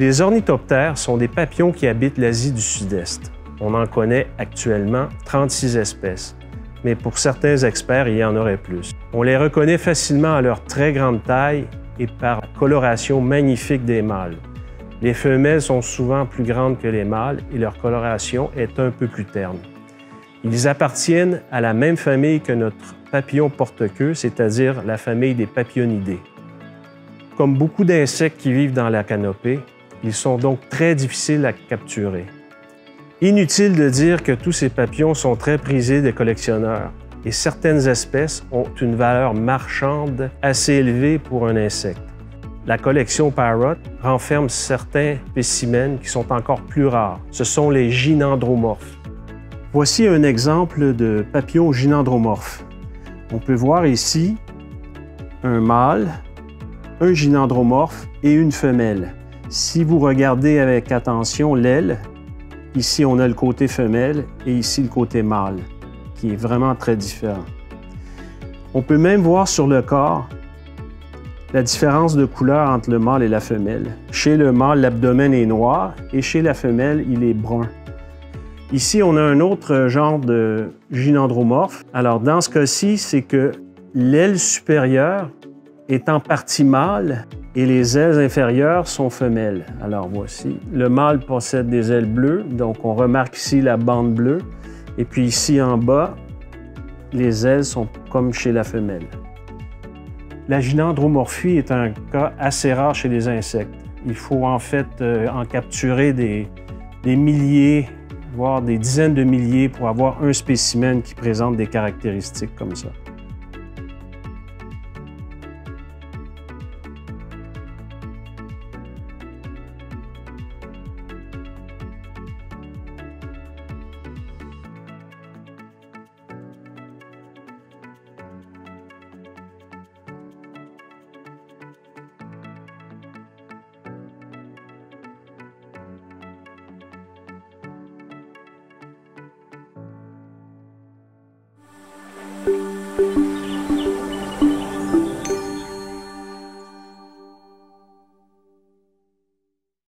Les ornithoptères sont des papillons qui habitent l'Asie du Sud-Est. On en connaît actuellement 36 espèces, mais pour certains experts, il y en aurait plus. On les reconnaît facilement à leur très grande taille et par la coloration magnifique des mâles. Les femelles sont souvent plus grandes que les mâles et leur coloration est un peu plus terne. Ils appartiennent à la même famille que notre papillon porte-queue, c'est-à-dire la famille des papillonidés. Comme beaucoup d'insectes qui vivent dans la canopée, ils sont donc très difficiles à capturer. Inutile de dire que tous ces papillons sont très prisés des collectionneurs et certaines espèces ont une valeur marchande assez élevée pour un insecte. La collection Parrot renferme certains spécimens qui sont encore plus rares. Ce sont les gynandromorphes. Voici un exemple de papillon gynandromorphe. On peut voir ici un mâle, un gynandromorphe et une femelle. Si vous regardez avec attention l'aile, ici on a le côté femelle et ici le côté mâle, qui est vraiment très différent. On peut même voir sur le corps la différence de couleur entre le mâle et la femelle. Chez le mâle, l'abdomen est noir et chez la femelle, il est brun. Ici, on a un autre genre de gynandromorphe. Alors, dans ce cas-ci, c'est que l'aile supérieure est en partie mâle et les ailes inférieures sont femelles. Alors voici, le mâle possède des ailes bleues, donc on remarque ici la bande bleue, et puis ici en bas, les ailes sont comme chez la femelle. La gynandromorphie est un cas assez rare chez les insectes. Il faut en fait euh, en capturer des, des milliers, voire des dizaines de milliers pour avoir un spécimen qui présente des caractéristiques comme ça.